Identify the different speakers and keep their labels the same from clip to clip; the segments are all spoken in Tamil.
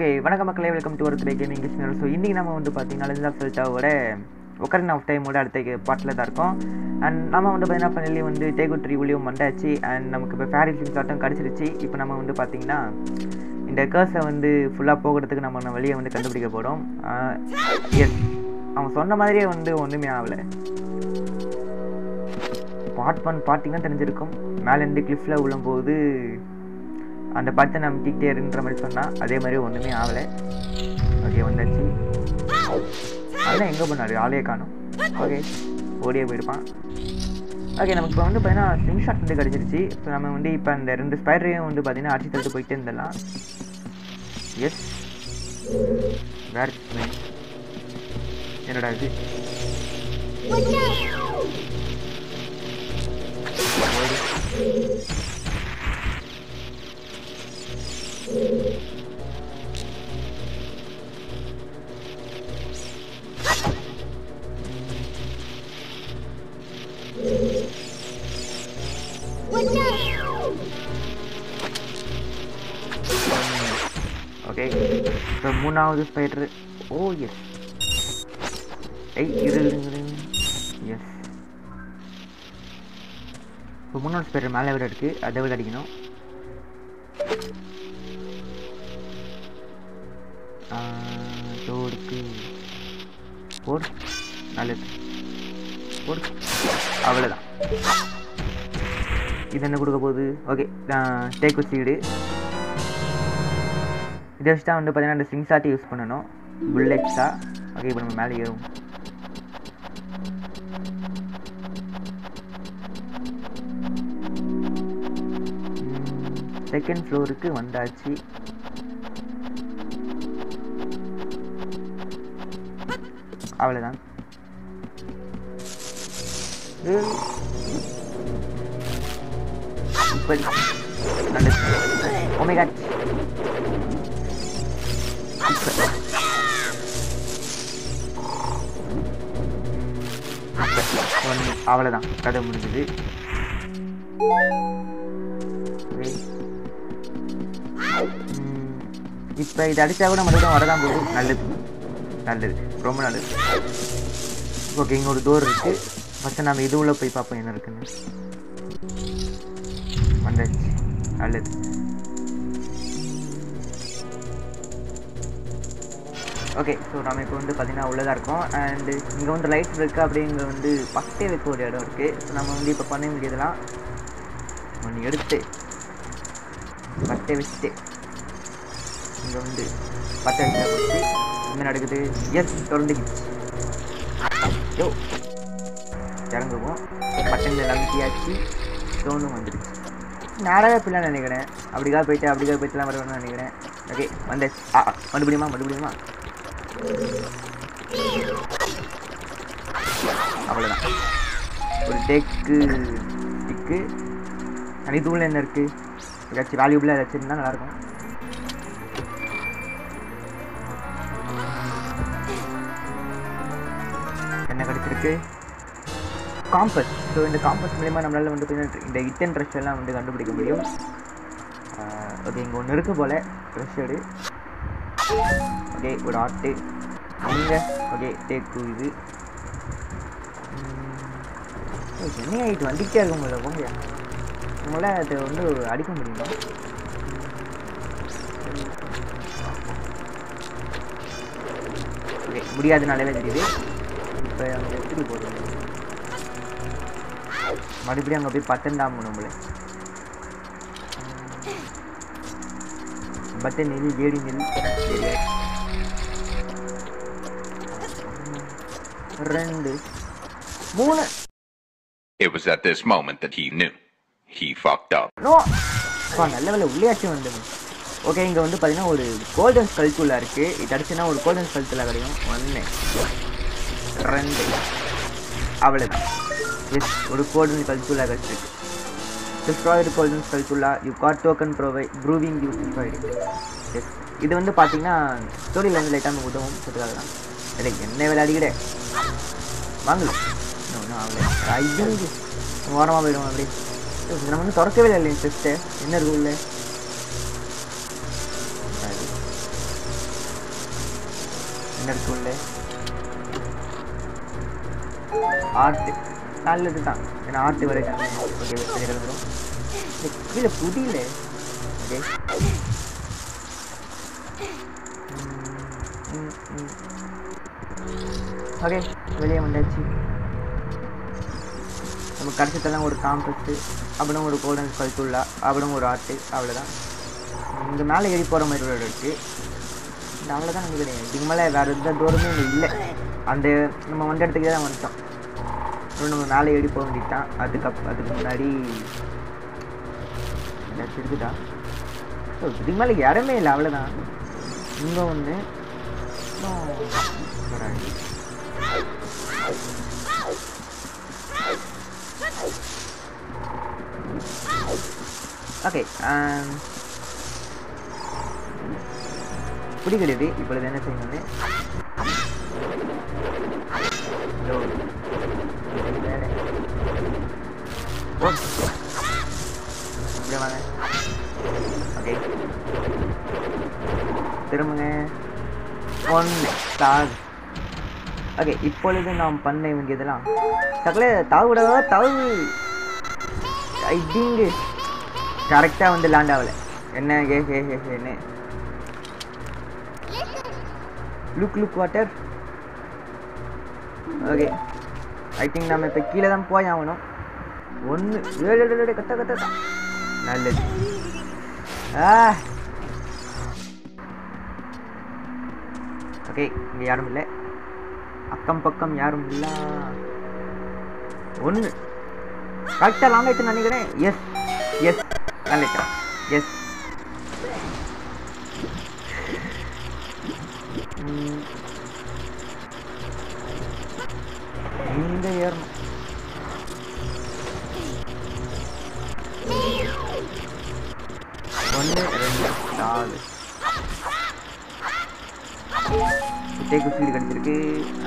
Speaker 1: ஓகே வணக்கம் மக்களே welcome to Thurai gaming channel so இன்றைக்கி நம்ம வந்து பார்த்தீங்கன்னா லெஜண்ட் ஆஃப் செல்டாவோட ஒக்கரன் ஆஃப் டைமோட அடுத்த பாட்டில் தான் இருக்கும். அண்ட் நம்ம வந்து பார்த்தீங்கன்னா பண்ணி வந்து டேகு ட்ரீவுலேயும் வந்தாச்சு. அண்ட் நமக்கு இப்போ ஃபேரி ஃபிலிம் சாட்டும் கிடச்சிருச்சு. இப்போ நம்ம வந்து பார்த்தீங்கன்னா இந்த கேர்ஸை வந்து ஃபுல்லாக போகிறதுக்கு நம்ம வழியை வந்து கண்டுபிடிக்க போகிறோம் எஸ் அவன் சொன்ன மாதிரியே வந்து ஒன்றுமே ஆகலை. பார்ட் ஒன் பார்த்தீங்கன்னா தெரிஞ்சிருக்கும். மேலேருந்து கிளிஃபில் விழும்போது அந்த படத்தை நம்பிக்கிட்டே இருன்ற மாதிரி சொன்னால் அதே மாதிரி ஒன்றுமே ஆகலை. ஓகே வந்தாச்சு. அதெல்லாம் எங்கே பண்ணாரு? ஆளே காணும். ஓகே ஓடியே போயிருப்பான். ஓகே நமக்கு இப்போ வந்து பார்த்தீங்கன்னா ஸ்லிங் ஷாட் வந்து கிடச்சிருச்சு. ஸோ நம்ம வந்து இப்போ அந்த ரெண்டு ஸ்பைடரையும் வந்து பார்த்தீங்கன்னா அடிச்சு தள்ளிட்டு போயிட்டே இருந்துடலாம். எஸ் வேர் என்னடா இது? மூணாவது ஸ்பைடர் ஓ எஸ் ஐய் இது எஸ் இப்போ மூணாவது ஸ்பைடர் மேலே விட இருக்குது அதை விட அடிக்கணும். டோருக்கு ஃபோர் நல்லது. போடு. அவ்வளோதான் இது என்ன கொடுக்க போகுது? ஓகே டேக்கு சீடு இதை வச்சு தான் வந்து பார்த்தீங்கன்னா அந்த ஸ்விங் ஷாட்டை யூஸ் பண்ணணும். புல்லெட்ஸா ஓகே இப்போ நம்ம மேலே ஏறும் செகண்ட் ஃப்ளோருக்கு வந்தாச்சு. அவ்வளோதான் இப்படி நல்லது ஒன்று அவ்வளோதான் கதை முடிஞ்சது. இப்போ இது அடித்தா கூட மறுபடியும் வரதான் போகுது. நல்லது. நல்லது. ரொம்ப நல்லது. ஓகே இங்கே ஒரு டோர் இருக்குது ஃபஸ்ட்டு நம்ம இது உள்ள போய் பார்ப்போம் என்ன இருக்குன்னு. வந்தாச்சு. நல்லது. ஓகே ஸோ நம்ம இப்போ வந்து பார்த்தீங்கன்னா உள்ளதாக இருக்கோம். அண்டு இங்கே வந்து லைட் இருக்குது அப்படிங்கிற வந்து பட்டை வைக்க ஒரு இடம் இருக்குது ஸோ நம்ம வந்து இப்போ பண்ண வேண்டியதெல்லாம் ஒன்று எடுத்து பட்டை வச்சுட்டு இங்கே வந்து பட்டை வச்சு போச்சு. என்ன நடக்குது? எஸ் தொடர்ந்துக்கிச்சு யோ இறங்குவோம். பட்டனில் நம்பிக்கையாச்சு ஸ்டோனும் வந்துடுச்சு. நேராக பிள்ளை நினைக்கிறேன். அப்படிக்கா போயிட்டு அப்படிக்கா போயிட்டுலாம் வரணும்னு நினைக்கிறேன். ஓகே வந்தாச்சு. ஆ மறுபடியுமா மறுபடியுமா? அவ்வளோதான் ஒரு டேக்கு டிக்கு அனி தூள் என்ன இருக்குது ஏதாச்சும் வேல்யூபிளாக ஏதாச்சும் இருந்தால் நல்லாயிருக்கும். என்ன கிடச்சிருக்கு? காம்பஸ் ஸோ இந்த காம்பஸ் மூலிமா நம்மளால் வந்து கொஞ்சம் இந்த இட்டன் ட்ரெஸ் எல்லாம் வந்து கண்டுபிடிக்க முடியும். ஓகே இங்கே ஒன்று இருக்குது போல். எடு. ஓகே ஒரு ஆட்டு. அங்கே ஓகே டூ இது. என்ன ஆகிட்டு வந்துக்கிட்டே இருக்க முடியல போங்க. நம்மளால் அதை வந்து அடிக்க முடியுமா? ஓகே முடியாதுனாலே தெரியுது இப்போ அங்கே எப்படி போடுறது மறுபடியும் அங்கே போய் பட்டன் தான் நம்மள. பட்டன் நெல் ஏடி நெல் ரெண்டு. மூணு.
Speaker 2: It was at this moment that he knew. He fucked up.
Speaker 1: No. அப்பா நல்ல வேலை உள்ளேயாச்சும் வந்து ஓகே இங்கே வந்து பார்த்தீங்கன்னா ஒரு கோல்டன் ஸ்கல்குள்ளா இருக்குது இது அடிச்சுன்னா ஒரு கோல்டன் ஸ்கல்குள்ளா கிடைக்கும். ஒன்று ரெண்டு. அவ்வளோதான் எஸ் ஒரு கோல்டன் ஸ்கல்குள்ளா கிடச்சிருக்கு. Destroyed golden ஸ்கல்குள்ளா you got token provide proving you destroyed yes இது வந்து பார்த்தீங்கன்னா ஸ்டோரியில் வந்து லைட்டாக உதவும். சொல்லுறாங்க தான் இல்லை என்ன வேலை வாங்க. ஒன்றும் ஆகல ஐயோ ஓரமாக போயிடும் அப்படி நம்ம வந்து திறக்கவே இல்லை இல்லைங்க டெஸ்ட்டு என்ன இருக்கு உள்ள? என்ன இருக்கு உள்ள? ஆர்ட்டு நல்லது தான். ஏன்னா ஆர்ட்டு வரைக்கும் ஓகே எழுதுறோம் கீழே புரியல ஓகே ஓகே வெளியே வந்தாச்சு. நம்ம கடைசத்தெல்லாம் ஒரு காம்பஸ்ட்டு அப்புறம் ஒரு கோல்டன் கல்துள்ளா அப்புறம் ஒரு ஆர்ட்டு அவ்வளோதான் இங்கே மேலே ஏறி போகிற மாதிரி ஒரு இருக்குது இந்த அவ்வளோதான் நினைக்கிறேன் இதுக்கு மேலே வேறு எந்த தூரமே இல்லை. அந்த நம்ம வந்த இடத்துக்கே தான் வந்துட்டோம். அப்புறம் நம்ம மேலே ஏறி போக வேண்டியதான் அதுக்கப் அதுக்கு முன்னாடி ஏதாச்சும் இருக்குதா? ஸோ இதுக்கு மேலே இடமே இல்லை. அவ்வளோதான் இங்கே ஒன்று ஓகே பிடிக்கிறது இப்பொழுது என்ன செய்யணும்னு இதோ, இது வேற. ஓ இப்படியே வாங்க ஓகே திரும்புங்க ஒன்று தாகு ஓகே இப்பொழுது நாம் பண்ண வேண்டியதெல்லாம். சகல தாவுடா தாவு. ஐடிங்கு கரெக்டாக வந்து லேண்ட் ஆகலை. என்ன hey hey hey ஹேன்னு look look water okay I think நம்ம இப்போ கீழே தான் போய் ஆகணும். ஒன்று ஏழு கத்த கத்த நல்லது. ஆ ஓகே இங்கே யாரும் இல்லை. அக்கம் பக்கம் யாரும் இல்ல. ஒன்று கரெக்டாக லாங் ஆயிடுச்சு நினைக்கிறேன். எஸ் எஸ் லாங் எஸ் இந்த ஏறணும். வீடு கிடச்சிருக்கு.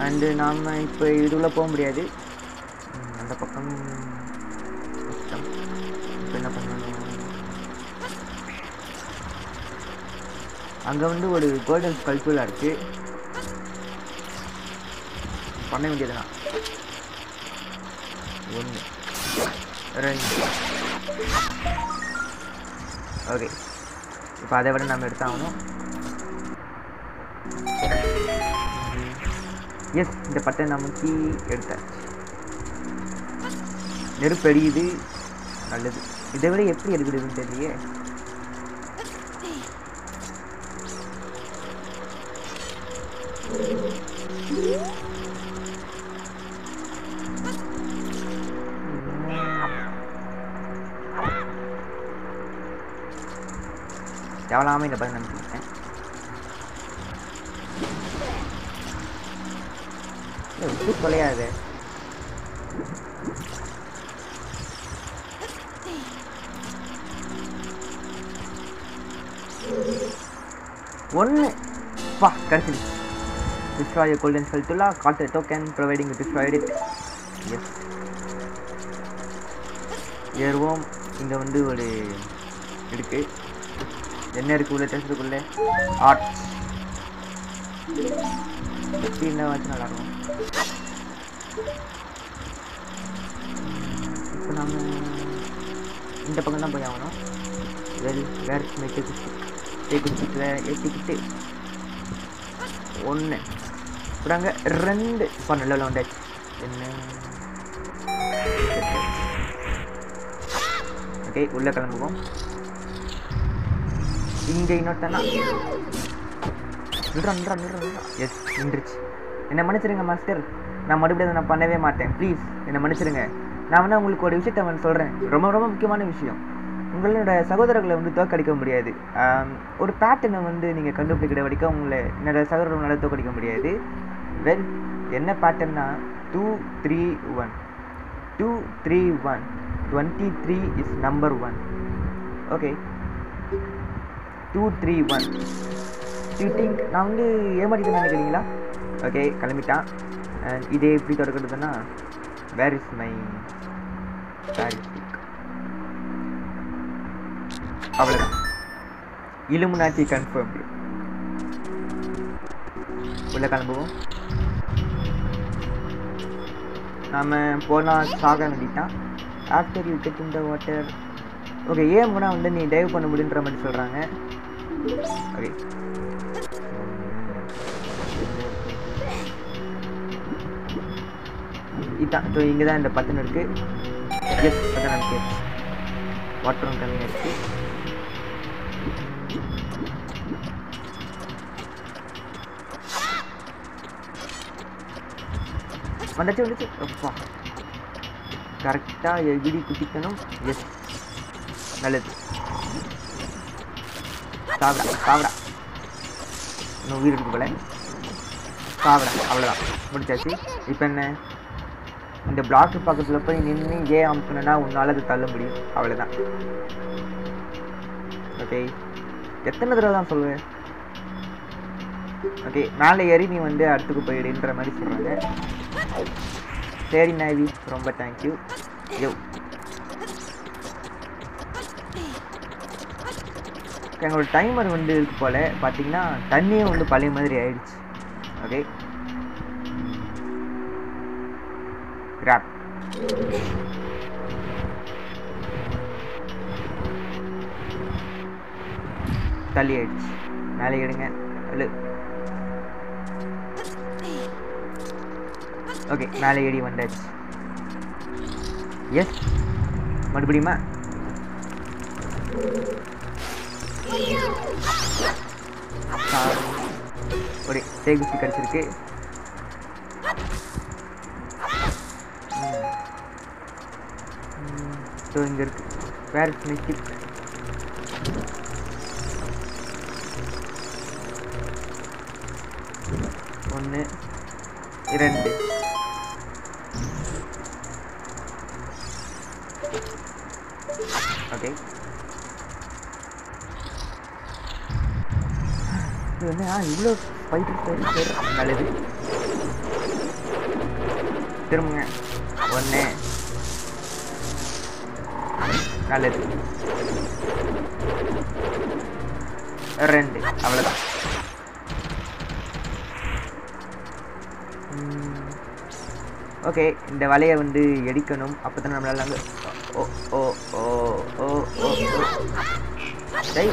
Speaker 1: அண்டு நாம் இப்போ இதுக்குள்ளே போக முடியாது. அந்த பக்கம் இப்போ என்ன பண்ணணும்? அங்கே வந்து ஒரு கோல்டன் ஸ்கல்ப்டூலாக இருக்குது பண்ண வேண்டியதுதான். ஒன்று ரெண்டு. ஓகே இப்போ அதை விட நம்ம எடுத்தாகணும். எஸ் இந்த பட்டை நமக்கு எடுத்தாச்சு. நெருப்பு எரியுது நல்லது. இதை விட எப்படி எடுக்கிறதுன்னு தெரியலையே. தேவலாமல் இந்த பக்கம் நம்பிக்கிட்டேன் விட்டு தொலையாது. ஒன்று பா கிடச்சிருச்சு destroy golden golden got token providing destroyed yes ஏறுவோம். இங்கே வந்து ஒரு இருக்கு. என்ன இருக்கு உள்ள டெஸ்ட்டுக்குள்ளே ஆர்ட் எப்படி என்ன வச்சு நல்லாயிருக்கும் இப்போ நம்ம இந்த பக்கம் தான் போய் ஆகணும். வெல் வேர் மேட்டு டேக்கு ஏற்றிக்கிட்டு ஒன்று விடாங்க ரெண்டு. பண்ணல வந்தாச்சு என்ன? ஓகே உள்ளே கிளம்புவோம். இங்கே இன்னொருத்தனா? நின்றா நின்றா நின்றா நின்றா எஸ் நின்றுச்சு. என்னை மன்னிச்சிருங்க மாஸ்டர் நான் மறுபடியும் அதை நான் பண்ணவே மாட்டேன். ப்ளீஸ் என்னை மன்னிச்சிருங்க. நான் வந்து உங்களுக்கு ஒரு விஷயத்த நான் சொல்கிறேன் ரொம்ப ரொம்ப முக்கியமான விஷயம். உங்களோட சகோதரர்களை வந்து தோக்கடிக்க முடியாது. ஒரு பேட்டர்னை வந்து நீங்கள் கண்டுபிடிக்கிற வரைக்கும் உங்களை என்னோட சகோதரர்களால் தோக்கடிக்க முடியாது. வெல் என்ன பேட்டர்னா two three one two three one twenty three is number one okay two three one you think நான் வந்து ஏமாற்றிட்டு நினைக்கிறீங்களா? ஓகே கிளம்பிட்டான் அண்ட் இதே எப்படி தொடக்கிறதுனா வேர் இஸ் மை அவ்வளோதான் இலுமினாச்சி கன்ஃபார்ம் உள்ள கிளம்புவோம். நாம் போனால் சாக வேண்டிட்டான் ஆஃப்டர் யூ கெட் இந்த வாட்டர் ஓகே ஏன் முன்னா வந்து நீ டைவ் பண்ண முடியுன்ற மாதிரி சொல்கிறாங்க ஓகே இதான். ஸோ இங்கே தான் இந்த பத்தன் இருக்குது எஸ் பத்தன் இருக்குது வாட்டரும் கம்மியாக இருக்குது வந்துச்சு வந்துச்சு. அப்பா. கரெக்டாக எகிடி குட்டிக்கணும் எஸ் நல்லது. சாப்பிடா சாப்பிடா இன்னும் உயிர் இருக்கு போல. சாப்பிடா அவ்வளோதான் முடிச்சாச்சு. இப்போ என்ன? இந்த பிளாக்கு பக்கத்தில் போய் நின்று ஏன் அமுக்கணும்னா உன்னால் அது தள்ள முடியும். அவ்வளோதான் ஓகே எத்தனை தடவை தான் சொல்லுவேன்? ஓகே மேலே ஏறி நீ வந்து அடுத்துக்கு போயிடுன்ற மாதிரி சொல்கிறாங்க சரி நாவி ரொம்ப தேங்க்யூ யோ எங்களோட டைமர் வந்து இருக்கு போல. பார்த்தீங்கன்னா தண்ணியே வந்து பழைய மாதிரி ஆயிடுச்சு. ஓகே தள்ளி ஆயிடுச்சு மேலே எடுங்க அழு ஓகே மேலே ஏடி வந்தாச்சு. எஸ் மறுபடியுமா? ஒரு சேகுச்சி கிடச்சிருக்கு. ஸோ இங்கே இருக்கு. வேறு மிஸ்டிக் ஒன்று இரண்டு. ஓகே இது வந்து ஆ இவ்வளோ ஃபைட்டு சரி நல்லது. திரும்புங்க. ஒன்று. நல்லது. ரெண்டு. அவ்வளோதான் ஓகே இந்த வலையை வந்து எடுக்கணும். அப்போ தான் நம்மளால அங்கே ஓ ஓ ஓ ஓ ஓ டை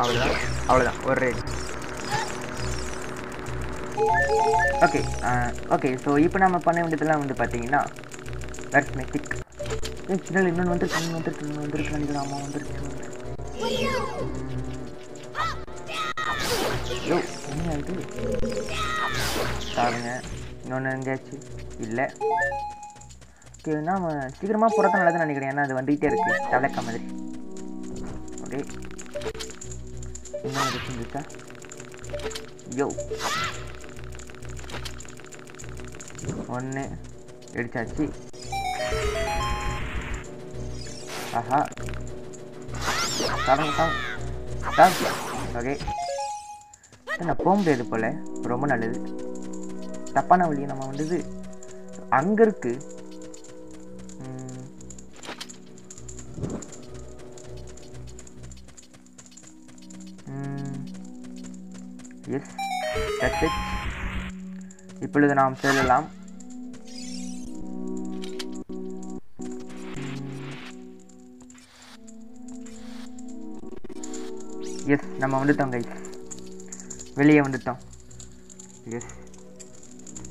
Speaker 1: அவ்வளோதான் அவ்வளோதான் ஒரு ரேட். ஓகே ஓகே ஸோ இப்போ நம்ம பண்ண வேண்டியதெல்லாம் வந்து பார்த்தீங்கன்னா தட்ஸ் மெட்டிக் சின்ன இன்னொன்று வந்துருக்கு இன்னொன்று வந்துருக்கு இன்னொன்று வந்துருக்கு நினைக்கிறேன் அம்மா வந்துருக்கு. யோ என்ன இது? பாருங்க இன்னொன்று எங்கேயாச்சு? இல்லை. ஓகே நம்ம சீக்கிரமாக போகிறத நல்லதுன்னு நினைக்கிறேன். ஏன்னா அது வந்துகிட்டே இருக்குது தலக்க மாதிரி. ஓகே என்ன இருக்கா? யோ ஒன்று எடுத்தாச்சு ஆஹா. சாப்பிடுங்க சாப்பிடுங்க ஓகே. நான் போக முடியாது போல்? ரொம்ப நல்லது. தப்பான வழியை நம்ம வந்தது அங்கே இருக்கு எஸ் இப்பொழுது நாம் செல்லலாம். எஸ் நம்ம வந்துட்டோம் கைஸ் வெளியே வந்துட்டோம். எஸ்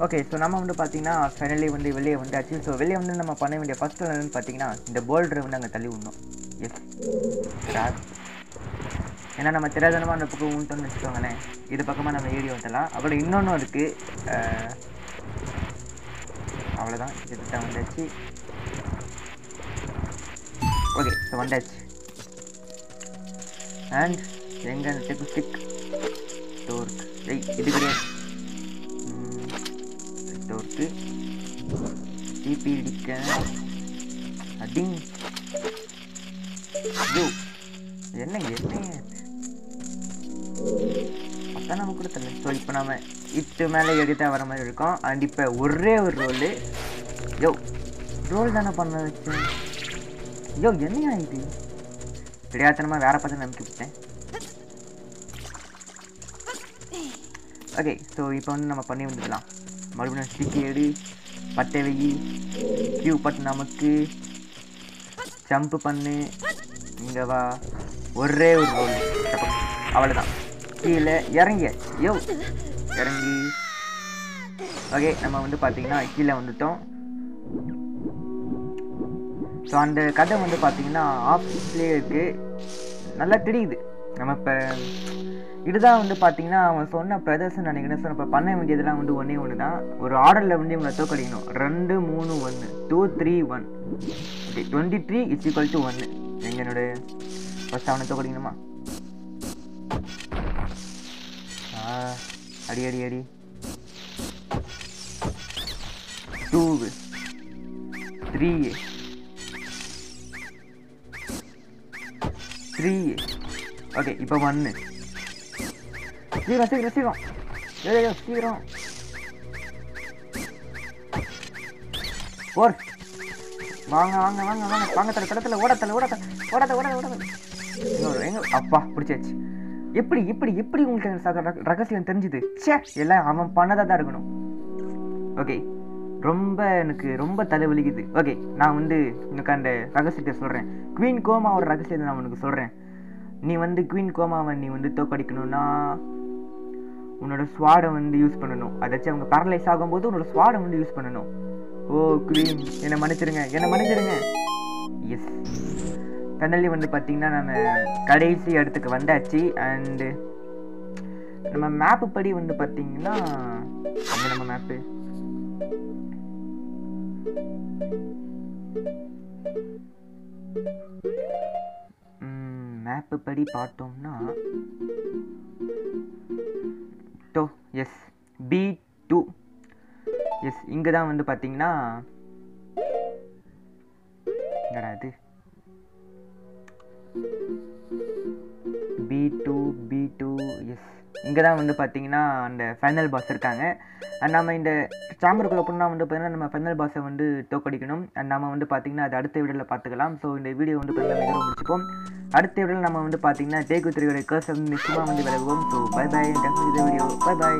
Speaker 1: ஓகே ஸோ நம்ம வந்து பார்த்தீங்கன்னா ஃபைனலி வந்து வெளியே வந்தாச்சு. ஸோ வெளியே வந்து நம்ம பண்ண வேண்டிய ஃபஸ்ட் என்னன்னு பார்த்தீங்கன்னா இந்த போல்டரை வந்து அங்கே தள்ளி விடணும். எஸ் சார் ஏன்னா நம்ம திரதனமாக அந்த பக்கம் ஊட்டோம்னு வச்சுக்கோங்களேன். இது பக்கமாக நம்ம ஏறி வந்துடலாம். அப்புறம் இன்னொன்றும் இருக்குது அவ்வளோதான் இதுதான் வந்தாச்சு. ஓகே ஸோ வந்தாச்சு. அண்ட் எங்கே அந்த டெக்கு ஸ்டிக் டோர்க் ஏய் இது கிடையாது டோர்க்கு டிபி இடிக்க அடிங் ஐயோ என்ன என்ன அதான் நம்ம கொடுத்தல ஸோ இப்போ நம்ம இட்டு மேலே எடுத்தா வர மாதிரி இருக்கும் அண்ட் இப்போ ஒரே ஒரு ரோலு யோ ரோல் தானே பண்ண வச்சு யோ என்னையா இது தெரியாதனமாக வேற பார்த்து நம்பிக்கை விட்டேன் ஓகே ஸோ இப்போ வந்து நம்ம பண்ணி வந்துடலாம். மறுபடியும் ஸ்டிக்கி எடு பட்டை வெயி கியூ பட் நமக்கு ஜம்ப் பண்ணு இங்கே வா. ஒரே ஒரு ரோல் அவ்வளோதான் கீழே இறங்கிய யோ இறங்கி. ஓகே நம்ம வந்து பார்த்தீங்கன்னா கீழே வந்துட்டோம். ஸோ அந்த கதை வந்து பார்த்தீங்கன்னா ஆஃபீஸ்லேயே இருக்குது நல்லா தெரியுது. நம்ம இப்போ இதுதான் வந்து பார்த்தீங்கன்னா அவன் சொன்ன பிரதர்ஷன் நினைக்கிறேன். ஸோ நம்ம பண்ண வேண்டியதெல்லாம் வந்து ஒன்றே ஒன்று தான் ஒரு ஆர்டரில் வந்து இவங்களை தோக்கடிக்கணும் ரெண்டு மூணு ஒன்று two three one okay twenty three it's equal to ஒன்று எங்க ஃபஸ்ட் அவனை தோக்கடிக்கணுமா அடி அடி அடி. டூ த்ரீ த்ரீ ஓகே இப்போ ஒன்று சீக்கிரம் சீக்கிரம் சீக்கிரம் ஏய் சீக்கிரம் போர் வாங்க வாங்க வாங்க வாங்க வாங்க தலை தளத்தில் ஓடத்தல ஓடத்தல ஓடத்த ஓட ஓடத்த எங்க அப்பா பிடிச்சாச்சு எப்படி எப்படி எப்படி உங்களுக்கு அந்த சக- ரக- ரகசியம் தெரிஞ்சுது? சே எல்லாம் அவன் பண்ணதாக தான் இருக்கணும். ஓகே ரொம்ப எனக்கு ரொம்ப தலைவலிக்குது ஓகே நான் வந்து உனக்கு அந்த ரகசியத்தை சொல்கிறேன் குவீன் கோமாவோட ரகசியத்தை நான் உனக்கு சொல்கிறேன் நீ வந்து குவீன் கோமாவை நீ வந்து தோக்கடிக்கணும்னா உன்னோட ஸ்வாடை வந்து யூஸ் பண்ணணும். அதாச்சும் அவங்க பேரலைஸ் ஆகும்போது உன்னோட ஸ்வாடை வந்து யூஸ் பண்ணணும். ஓ குவீன் என்னை மன்னிச்சிருங்க என்னை மன்னிச்சிருங்க. எஸ் ஃபைனலி வந்து பார்த்தீங்கன்னா நம்ம கடைசி இடத்துக்கு வந்தாச்சு. அண்டு நம்ம மேப்பு படி வந்து பார்த்தீங்கன்னா நம்ம மேப்பு மேப்பு படி பார்த்தோம்னா எஸ் பி டூ எஸ் இங்கே தான் வந்து பார்த்தீங்கன்னா என்னடா இது? B two B two S இங்கே தான் வந்து பார்த்தீங்கன்னா அந்த ஃபைனல் பாஸ் இருக்காங்க. அண்ட் நம்ம இந்த சாம்பருக்குள்ளே போனால் வந்து பார்த்தீங்கன்னா நம்ம ஃபைனல் பாஸை வந்து தோக்கடிக்கணும் அண்ட் நம்ம வந்து பார்த்திங்கன்னா அது அடுத்த வீடியோவில் பார்த்துக்கலாம். ஸோ இந்த வீடியோ வந்து பார்த்தீங்கன்னா மிகவும் முடிச்சுப்போம். அடுத்த வீடியோவில் நம்ம வந்து பார்த்தீங்கன்னா டேக்கு த்ரீயோட கர்ஸ் வந்து நிச்சயமாக வந்து விலகுவோம். ஸோ பை பை இந்த வீடியோ பை பை